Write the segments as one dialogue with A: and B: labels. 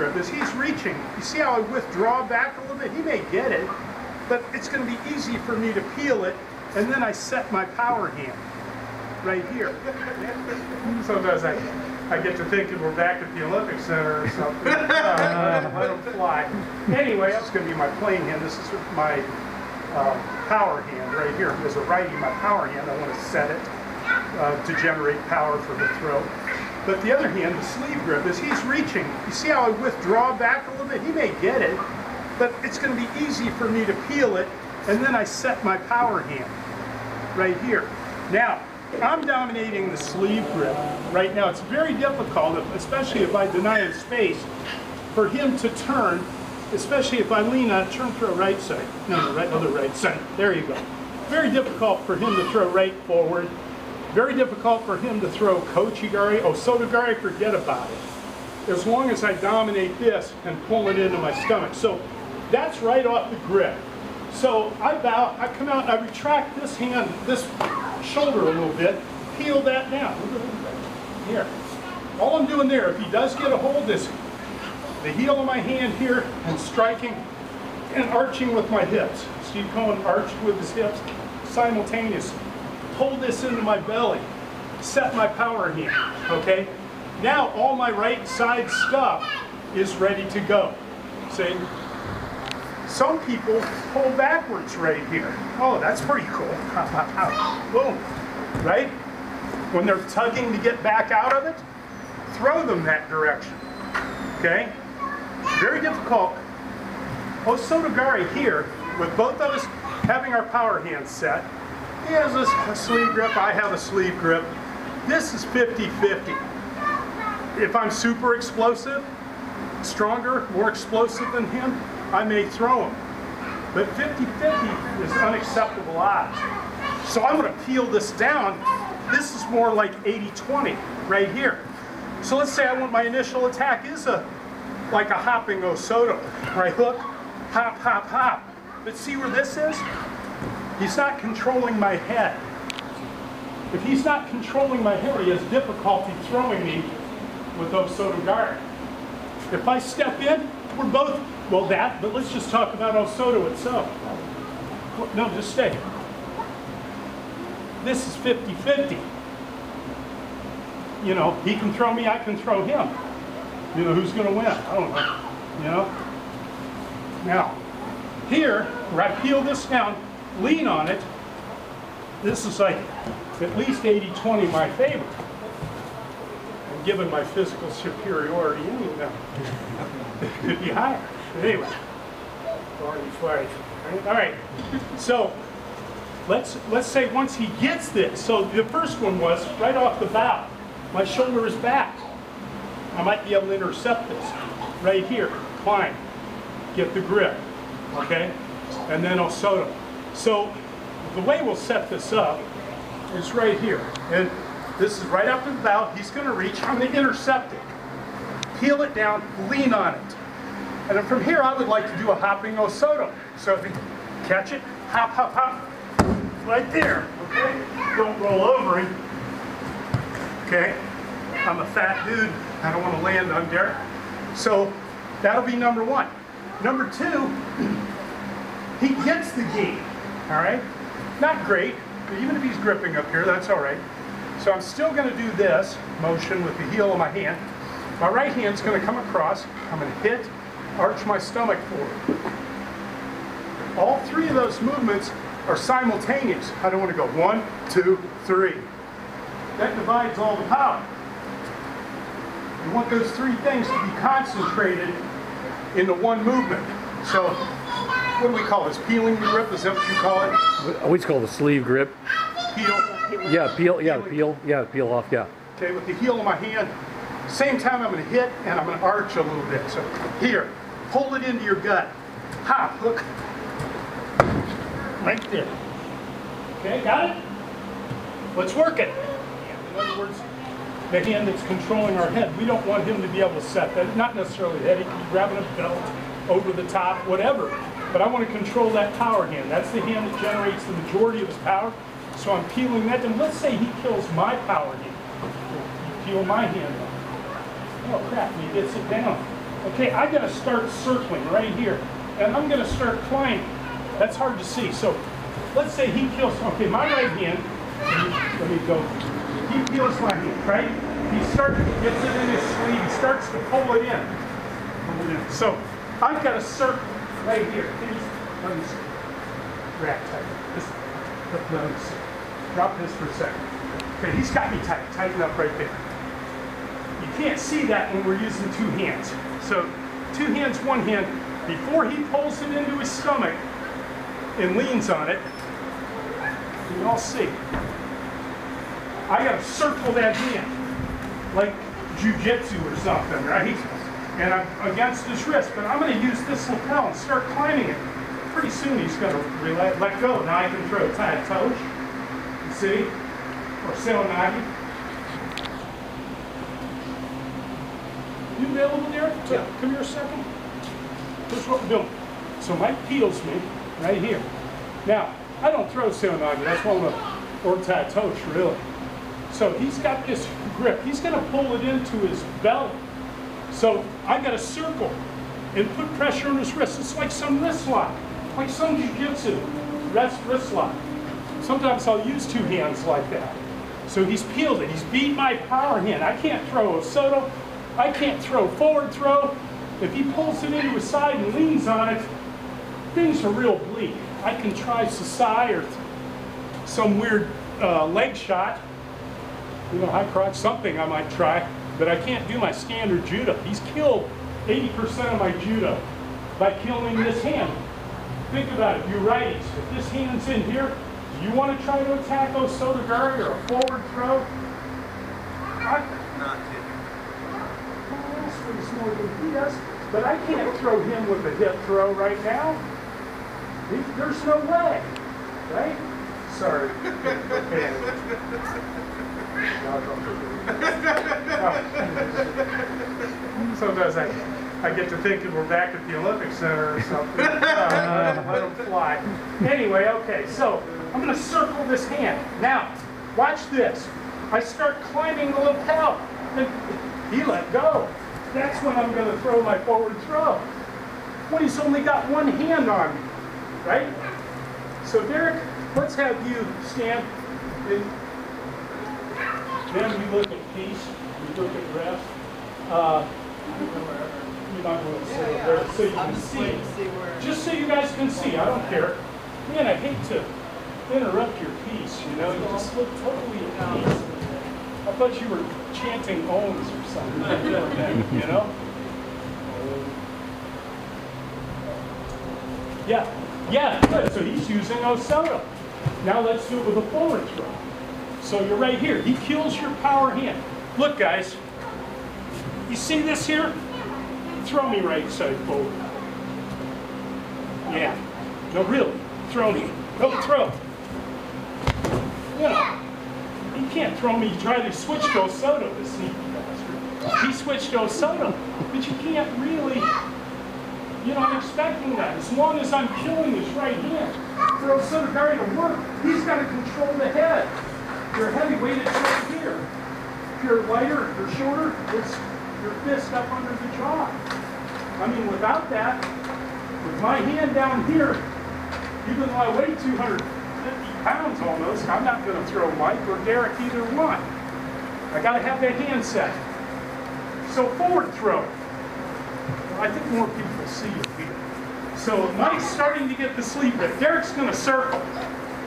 A: grip is he's reaching. You see how I withdraw back a little bit? He may get it, but it's going to be easy for me to peel it, and then I set my power hand right here. Sometimes I, I get to thinking we're back at the Olympic Center or something. Uh, let them fly. Anyway, that's going to be my playing hand. This is my uh, power hand right here. As a righty, my power hand, I want to set it uh, to generate power for the throw. But the other hand, the sleeve grip, is he's reaching. You see how I withdraw back a little bit? He may get it, but it's going to be easy for me to peel it, and then I set my power hand right here. Now, I'm dominating the sleeve grip right now. It's very difficult, especially if I deny him space, for him to turn, especially if I lean on, uh, turn throw right side. No, the right, other right side. There you go. Very difficult for him to throw right forward. Very difficult for him to throw Kouchigari. Oh, Sotogari, forget about it. As long as I dominate this and pull it into my stomach. So that's right off the grip. So I bow, I come out, I retract this hand, this shoulder a little bit, peel that down. Here. All I'm doing there, if he does get a hold, is the heel of my hand here and striking and arching with my hips. Steve Cohen arched with his hips simultaneously. Pull this into my belly, set my power hand, okay? Now all my right side stuff is ready to go. See? Some people pull backwards right here. Oh, that's pretty cool. Boom. Right? When they're tugging to get back out of it, throw them that direction. Okay? Very difficult. Oh, Osotogari here, with both of us having our power hands set, he has a, a sleeve grip, I have a sleeve grip. This is 50-50. If I'm super explosive, stronger, more explosive than him, I may throw him. But 50-50 is unacceptable odds. So I'm to peel this down. This is more like 80-20 right here. So let's say I want my initial attack is a like a hopping Osoto. Right hook, hop, hop, hop. But see where this is? He's not controlling my head. If he's not controlling my head, he has difficulty throwing me with Osoto gari. If I step in, we're both, well that, but let's just talk about Osoto itself. No, just stay. This is 50-50. You know, he can throw me, I can throw him. You know, who's going to win? I don't know. You know? Now, here, where I peel this down, lean on it, this is like at least 80-20 my favor. And given my physical superiority, you know, it could be higher. Anyway, 45. All right, so let's let's say once he gets this, so the first one was right off the bow, my shoulder is back. I might be able to intercept this right here, climb, get the grip, okay? And then Osoto. So the way we'll set this up is right here. And this is right after the bow. He's going to reach. I'm going to intercept it. Peel it down, lean on it. And then from here, I would like to do a hopping Osoto. So if you catch it, hop, hop, hop, right there, okay? Don't roll over him, okay? I'm a fat dude. I don't want to land on there. So that'll be number one. Number two, he gets the gi, all right? Not great, but even if he's gripping up here, that's all right. So I'm still going to do this motion with the heel of my hand. My right hand's going to come across. I'm going to hit, arch my stomach forward. All three of those movements are simultaneous. I don't want to go one, two, three. That divides all the power. You want those three things to be concentrated into one movement. So what do we call this? Peeling grip? Is that what you call it?
B: We just call it the sleeve grip.
A: Peel.
B: Yeah, peel. Yeah, peel. Yeah, peel off. Yeah.
A: Okay, with the heel of my hand, same time I'm going to hit and I'm going to arch a little bit. So here, pull it into your gut. Hop, hook. Right there. Okay, got it? Let's work it. In other words, the hand that's controlling our head. We don't want him to be able to set that. Not necessarily the head. He can be grabbing a belt over the top, whatever. But I want to control that power hand. That's the hand that generates the majority of his power. So I'm peeling that. And let's say he kills my power hand. You peel my hand off. Oh crap, he gets it down. Okay, I gotta start circling right here, and I'm gonna start climbing. That's hard to see. So let's say he kills. Okay, my right hand. Let me, go. He peels my hand, right? He starts, gets it in his sleeve. He starts to pull it in. So I've got a circle right here. Let me see. Grab tight. Just, let me see. Drop this for a second. Okay, he's got me tight. Tighten up right there. You can't see that when we're using two hands. So two hands, one hand, before he pulls it into his stomach and leans on it, you all see. I gotta circle that hand, like jujitsu or something, right? And I'm against his wrist, but I'm gonna use this lapel and start climbing it. Pretty soon he's gonna let, let go. Now I can throw Tai Tosh, you see? Or Seoinage. You available, Derek? Yeah. Come here a second. Here's what we're doing. So Mike peels me right here. Now, I don't throw Seoinage. That's one of the or Tai Tosh, really. So he's got this grip. He's going to pull it into his belly. So I've got to circle and put pressure on his wrist. It's like some wrist lock, like some jiu-jitsu wrist, wrist lock. Sometimes I'll use two hands like that. So he's peeled it. He's beat my power hand. I can't throw a Soto. I can't throw forward throw. If he pulls it into his side and leans on it, things are real bleak. I can try Sasae or some weird uh, leg shot, you know, high crotch, something I might try, but I can't do my standard judo. He's killed 80% of my judo by killing this hand. Think about it, you righties, if this hand's in here, do you want to try to attack Osotogari or a forward throw? I,
C: Not kidding.
A: Ashley's more than he does, but I can't throw him with a hip throw right now. He- There's no way, right? Sorry. Oh. Sometimes I, I get to thinking we're back at the Olympic Center or something. Uh, Let them fly. Anyway, okay, so I'm gonna circle this hand. Now, watch this. I start climbing the lapel, and he let go. That's when I'm gonna throw my forward throw. When he's only got one hand on me, right? So Derek, let's have you stand. and Then we look at peace, we look at rest. Uh, You're not going to sit up there, so you
C: I'm
A: can
C: just
A: see.
C: see.
A: Just so you guys can see, I don't care. Man, I hate to interrupt your piece, you know, you just look totally at peace. I thought you were chanting ohms or something, you know? Yeah, yeah, good, so he's using Osoto. Now let's do it with a forward throw. So you're right here, he kills your power hand. Look, guys, you see this here? Throw me right side forward. Yeah. No, really. Throw me. No, throw. You know, he can't throw me. He tried to switch to Osoto, this sneaky bastard. He switched to Osoto, but you can't really, you know, I'm expecting that. As long as I'm killing his right hand, for Osoto gari to work, he's got to control the head. You're heavyweight, it's right here. If you're lighter, if you're shorter, it's your fist up under the jaw. I mean, without that, with my hand down here, even though I weigh 250 pounds almost, I'm not going to throw Mike or Derek either one. I got to have that hand set. So forward throw. I think more people see it here. So Mike's starting to get the sleep grip. Derek's going to circle.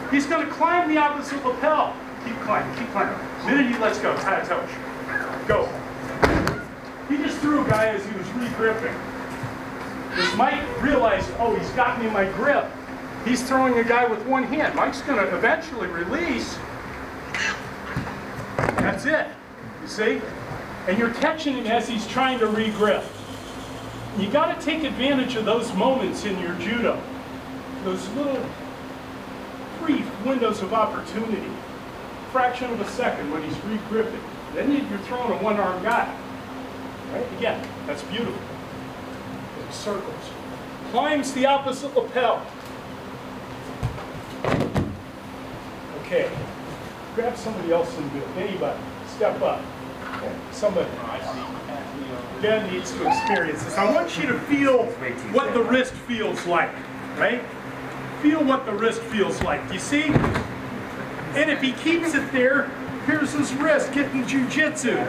A: He's going to climb the opposite lapel. Keep climbing, keep climbing. Minute he lets go, tie a touch. Go. He just threw a guy as he was re-gripping. As Mike realized, oh, he's got me in my grip, he's throwing a guy with one hand. Mike's going to eventually release. That's it. You see? And you're catching him as he's trying to re-grip. You got to take advantage of those moments in your judo. Those little brief windows of opportunity. Fraction of a second when he's re-gripping. Then you- you're throwing a one-armed guy. Right? Again, that's beautiful. It circles. Climbs the opposite lapel. Okay. Grab somebody else and do it. Anybody. Step up. Somebody.
C: I see Anthony
A: Ben needs to experience this. I want you to feel what the wrist feels like, right? Feel what the wrist feels like. Do you see? And if he keeps it there, here's his wrist getting jujitsu.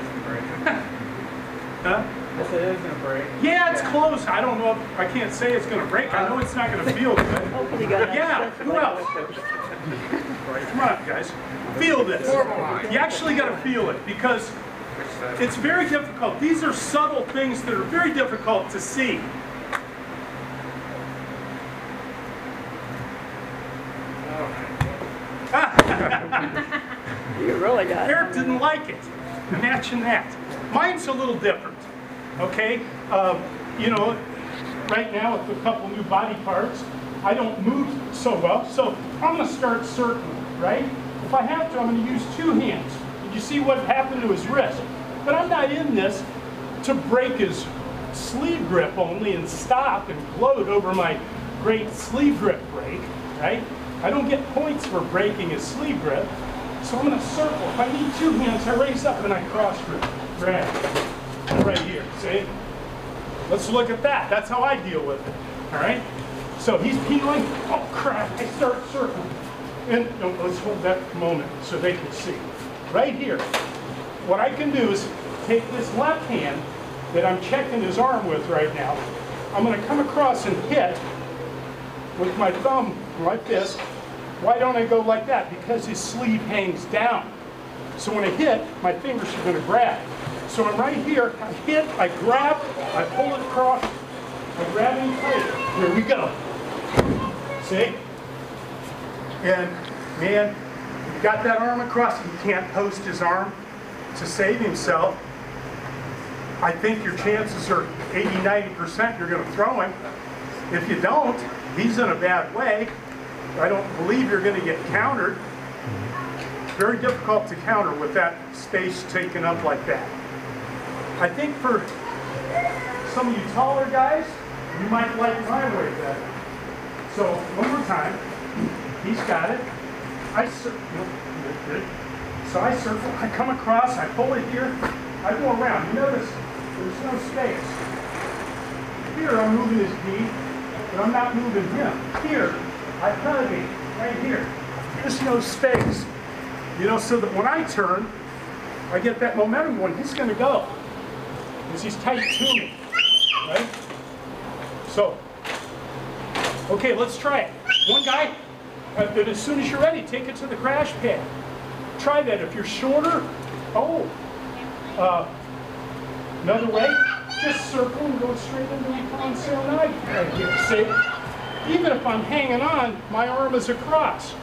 A: huh?
C: Yes, it is gonna break.
A: Yeah, it's close. I don't know if I can't say it's gonna break. I know it's not gonna feel good.
D: Hopefully got
A: Yeah,
D: sense
A: who else? Come on, guys. Feel this. You actually gotta feel it because it's very difficult. These are subtle things that are very difficult to see. Eric didn't like it. Imagine that. Mine's a little different. Okay? Uh, you know, right now with a couple new body parts, I don't move so well. So I'm going to start circling, right? If I have to, I'm going to use two hands. Did you see what happened to his wrist? But I'm not in this to break his sleeve grip only and stop and gloat over my great sleeve grip break, right? I don't get points for breaking his sleeve grip. So I'm going to circle. If I need two hands, I raise up and I cross. Grab. Right here. See? Let's look at that. That's how I deal with it. All right? So he's peeling. Oh, crap. I start circling. And no, let's hold that moment so they can see. Right here. What I can do is take this left hand that I'm checking his arm with right now. I'm going to come across and hit with my thumb like this. Why don't I go like that? Because his sleeve hangs down. So when I hit, my fingers are going to grab. So I'm right here, I hit, I grab, I pull it across, I grab and tight. Here we go. See? And man, you got that arm across, he can't post his arm to save himself. I think your chances are 80, 90% you're going to throw him. If you don't, he's in a bad way. I don't believe you're going to get countered. Very difficult to counter with that space taken up like that. I think for some of you taller guys, you might like my way better. So one more time. He's got it. I. So I circle. I come across. I pull it here. I go around. You notice there's no space. Here I'm moving his knee, but I'm not moving him. Here I hug him. Right here. There's no space. You know, so that when I turn, I get that momentum going. He's going to go because he's tight to me, right? So, okay, let's try it. One guy, and as soon as you're ready, take it to the crash pad. Try that. If you're shorter, oh, uh, another way, just circle and go straight into the Con Serenade right here. See, even if I'm hanging on, my arm is across.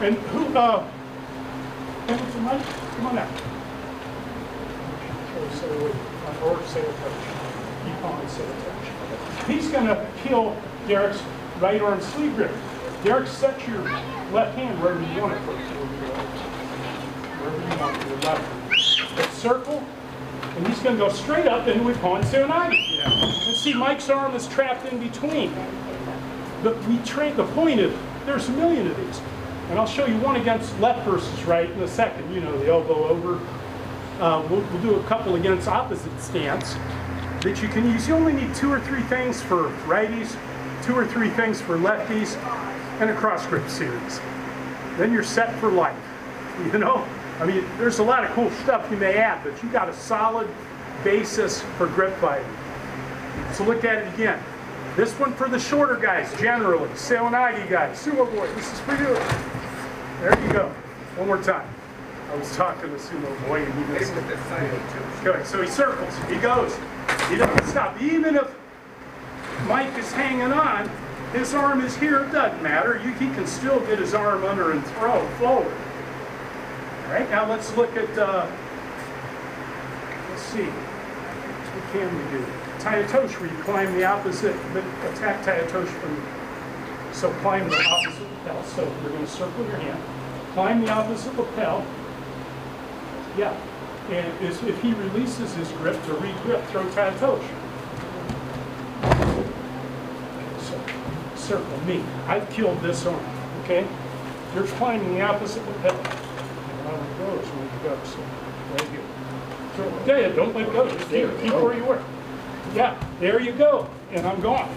A: And who, uh, come on out. Or say a word, or say a touch. Keep on, say a touch. He's gonna kill Derek's right arm sleeve grip. Derek, set your left hand wherever you want it. Wherever you want it, your left. But circle, and he's gonna go straight up into Ippon Seoinage. And see, Mike's arm is trapped in between. But we train, the point is, there's a million of these. And I'll show you one against left versus right in a second, you know, the elbow over. Uh, we'll, we'll do a couple against opposite stance that you can use. You only need two or three things for righties, two or three things for lefties, and a cross grip series. Then you're set for life. You know? I mean, there's a lot of cool stuff you may add, but you got a solid basis for grip fighting. So look at it again. This one for the shorter guys, generally. Seoinage guys. Sumo boy, this is for you. There you go. One more time. I was talking to Sumo boy and he missed it. Okay, so he circles. He goes. He doesn't stop. Even if Mike is hanging on, his arm is here. It doesn't matter. You, he can still get his arm under and throw forward. All right, now let's look at, uh, let's see. What can we do? Tai Otoshi, where you climb the opposite, but attack Tai Otoshi from, so climb the opposite lapel. So you're going to circle your hand, climb the opposite lapel. Yeah. And if he releases his grip to re-grip, throw Tai Otoshi. So, circle me. I've killed this arm, okay? You're climbing the opposite lapel. On it goes when you go, so, right here. So, yeah, don't let go. Keep, keep where you were. Yeah, there you go. And I'm gone.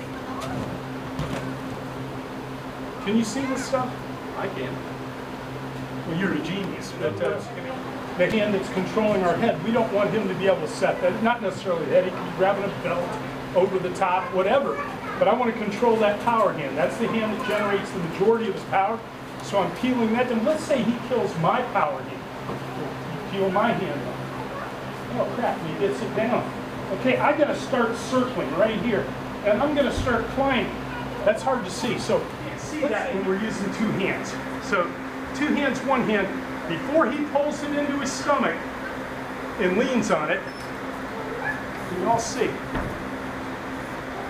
A: Can you see this stuff?
C: I can.
A: Well, you're a genius. But uh, the hand that's controlling our head, we don't want him to be able to set that. Not necessarily the head. He can be grabbing a belt over the top, whatever. But I want to control that power hand. That's the hand that generates the majority of his power. So I'm peeling that. And let's say he kills my power hand. You peel my hand off. Oh crap, he gets it down. Okay, I gotta start circling right here. And I'm gonna start climbing. That's hard to see. So can't see that when we're using two hands. So two hands, one hand. Before he pulls it into his stomach and leans on it, you can all see.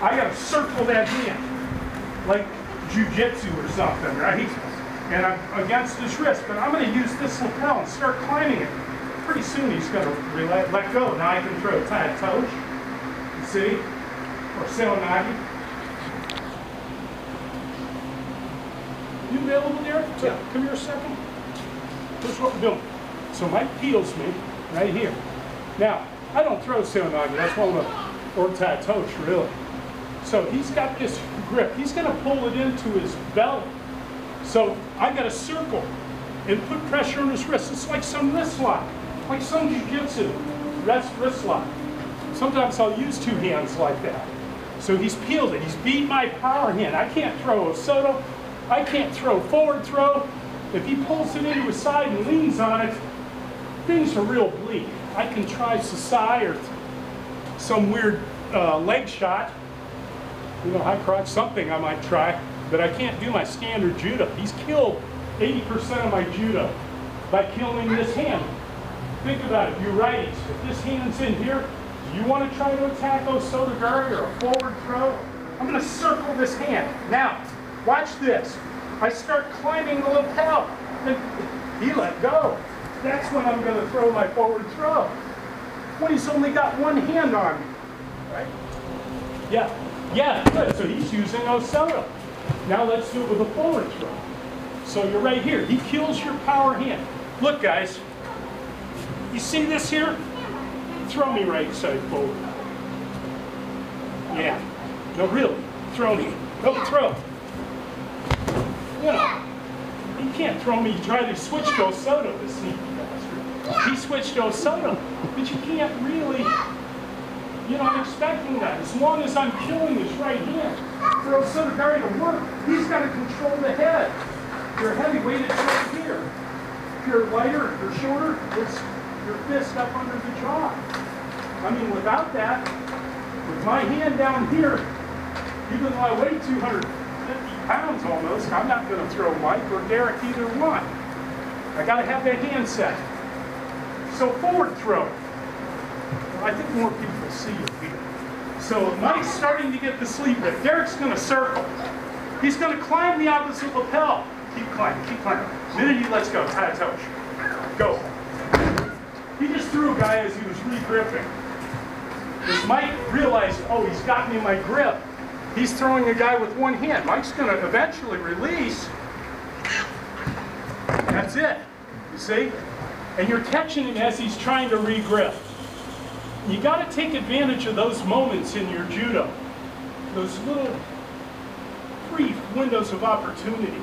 A: I gotta circle that hand like jujitsu or something, right? And I'm against his wrist, but I'm gonna use this lapel and start climbing it. Pretty soon he's gonna let, let go. Now I can throw a Tad Tosh, you see, or Seoinage. You available there?
C: Yeah.
A: Come here a second. Here's what we're doing. So Mike peels me right here. Now, I don't throw Seoinage, that's one of the, or Tad Tosh, really. So he's got this grip. He's gonna pull it into his belly. So I got to circle and put pressure on his wrist. It's like some wrist lock, like some jujitsu wrist wrist lock. Sometimes I'll use two hands like that. So he's peeled it. He's beat my power hand. I can't throw a Soto. I can't throw forward throw. If he pulls it into his side and leans on it, things are real bleak. I can try Sasae or some weird uh, leg shot you know, high crotch, something I might try, but I can't do my standard judo. He's killed 80% of my judo by killing this hand. Think about it, you righties, if this hand's in here, do you want to try to attack Osotogari or a forward throw, I'm going to circle this hand. Now, watch this. I start climbing the lapel, he let go. That's when I'm going to throw my forward throw. When he's only got one hand on me, right? Yeah, yeah, good. So he's using Osoto. Now let's do it with a forward throw. So you're right here. He kills your power hand. Look, guys. You see this here? Throw me right side forward. Yeah. No, really. Throw me. Go throw. You know, he can't throw me. He tried to switch to Osoto, this bastard. He switched to Osoto, but you can't really you know, I'm expecting that. As long as I'm killing his right hand, for Osotogari to work, he's got to control the head. Your heavyweight is right here. If you're lighter, you're shorter, it's your fist up under the jaw. I mean, without that, with my hand down here, even though I weigh 250 pounds almost, I'm not going to throw Mike or Derek either one. I got to have that hand set. So forward throw. I think more people see it here. So Mike's starting to get the sleep grip. Derek's going to circle. He's going to climb the opposite lapel. Keep climbing, keep climbing. Minute he lets go, tie a touch. Go. He just threw a guy as he was re-gripping. As Mike realized, oh, he's got me in my grip. He's throwing a guy with one hand. Mike's going to eventually release. That's it. You see? And you're catching him as he's trying to re-grip. You got to take advantage of those moments in your judo, those little brief windows of opportunity,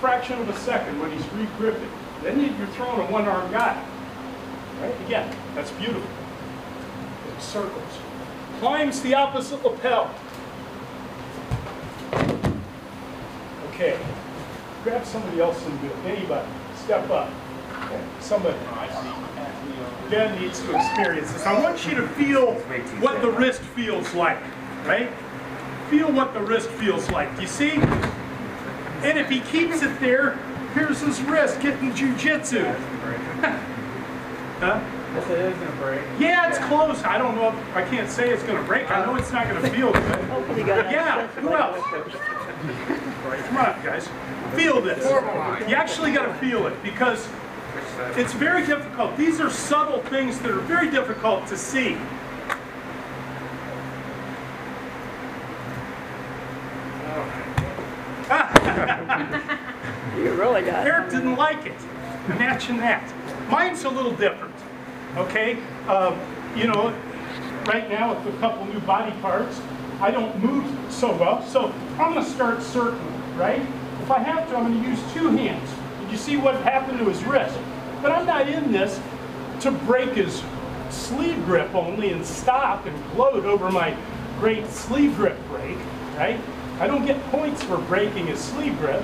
A: fraction of a second when he's re-gripping. Then you- you're throwing a one-arm guy. Right? Again, that's beautiful. It circles. Climbs the opposite lapel. Okay. Grab somebody else and do it. Anybody. Step up. Somebody. Ben needs to experience this. I want you to feel what the wrist feels like, right? Feel what the wrist feels like. You see? And if he keeps it there, here's his wrist getting jujitsu. huh?
C: Yes, it is gonna break.
A: Yeah, it's close. I don't know. If, I can't say it's going to break. I know it's not going to feel good.
D: Hopefully you got an
A: Yeah, who else?
D: whippers.
A: Come on, guys. Feel this. You actually got to feel it because it's very difficult. These are subtle things that are very difficult to see.
D: You really got it.
A: Eric didn't like it. Imagine that. Mine's a little different. Okay? Um, you know, right now with a couple new body parts, I don't move so well. So I'm to start circling, right? If I have to, I'm to use two hands. Did you see what happened to his wrist? But I'm not in this to break his sleeve grip only and stop and gloat over my great sleeve grip break, right? I don't get points for breaking his sleeve grip.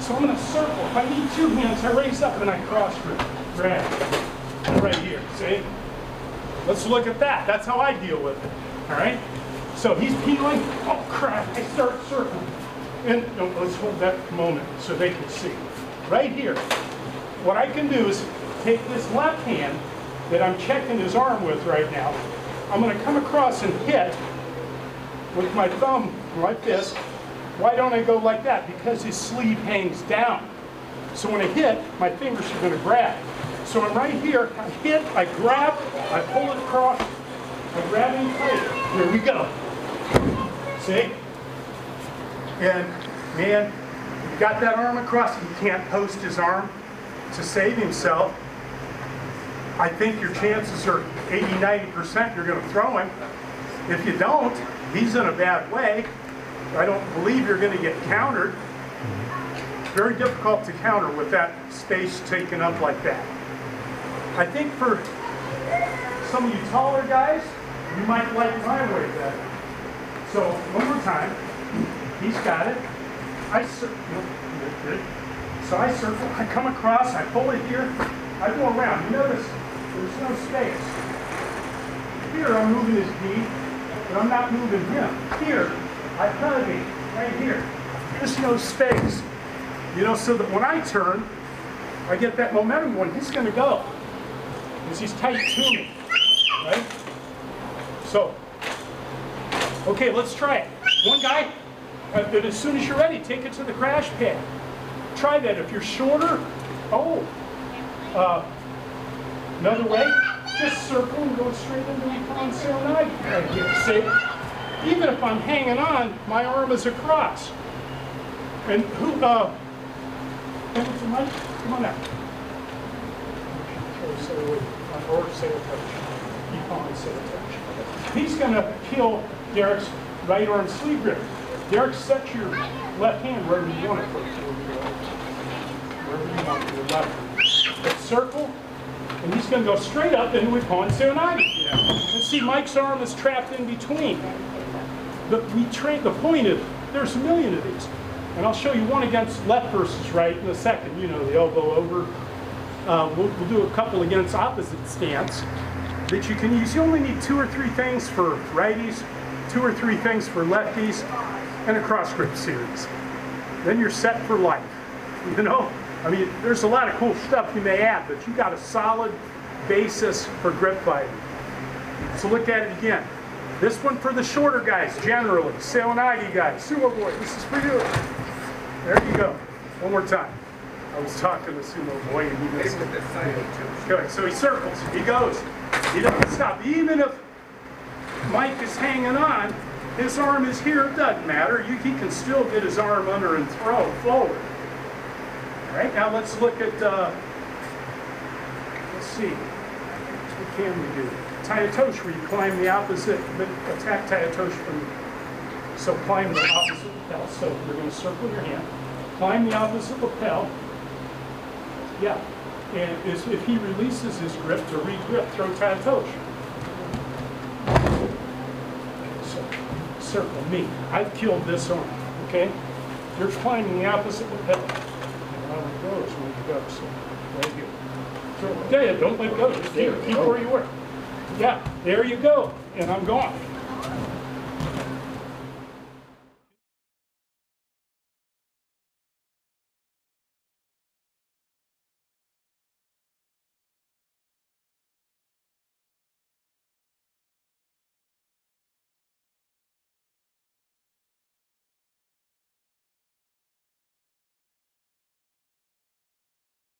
A: So I'm to circle. If I need two hands, I raise up and I cross grip. Grab. Right here, see? Let's look at that. That's how I deal with it. All right? So he's peeling. Oh, crap. I start circling. And no, let's hold that moment so they can see. Right here, what I can do is take this left hand that I'm checking his arm with right now. I'm going to come across and hit with my thumb like this. Why don't I go like that? Because his sleeve hangs down. So when I hit, my fingers are going to grab. So I'm right here, I hit, I grab, I pull it across, I grab him tight. Here we go. See? And man, you got that arm across, he can't post his arm to save himself. I think your chances are 80, 90% you're going to throw him. If you don't, he's in a bad way. I don't believe you're going to get countered. Very difficult to counter with that space taken up like that. I think for some of you taller guys, you might like my way better. So one more time. He's got it. I. So I circle, I come across, I pull it here, I go around. You notice there's no space. Here I'm moving his knee, but I'm not moving him. Here, I him, right here. There's no space. You know, so that when I turn, I get that momentum going, he's gonna go. He's tight to me, right? So, okay, let's try it. One guy, uh, but as soon as you're ready, take it to the crash pad. Try that. If you're shorter, oh, uh, another way, just circle and go straight into the conceal knife right here. See, even if I'm hanging on, my arm is across. And who, uh, it Mike, come on out. Word, uh, or say a touch. He's gonna kill Derek's right arm sleeve grip. Derek, set your left hand wherever you want it for. Wherever you want your left. But circle, and he's gonna go straight up into with Pawn Serenity. And see, Mike's arm is trapped in between. But we train, the point is, there's a million of these. And I'll show you one against left versus right in a second, you know, the elbow over. Uh, we'll, we'll do a couple against opposite stance that you can use. You only need two or three things for righties, two or three things for lefties, and a cross grip series. Then you're set for life. You know? I mean, there's a lot of cool stuff you may add, but you got a solid basis for grip fighting. So look at it again. This one for the shorter guys, generally. Seoinage guys. Sumo boy, this is for you. There you go. One more time. I was talking to Sumo boy and he it. Okay, so he circles. He goes. He doesn't stop. Even if Mike is hanging on, his arm is here, it doesn't matter. You, he can still get his arm under and throw forward. All right, now let's look at, uh, let's see, what can we do? Tai Otoshi, where you climb the opposite, but attack Tai Otoshi from, the. so climb the opposite lapel. So you're going to circle your hand, climb the opposite lapel. Yeah, and is, if he releases his grip to re-grip, throw Tai Otoshi. So, circle me. I've killed this arm, okay? You're climbing the opposite. And on it goes when you go, so, right here. So, yeah, yeah, don't let go, just keep, keep where you were. Yeah, there you go, and I'm gone.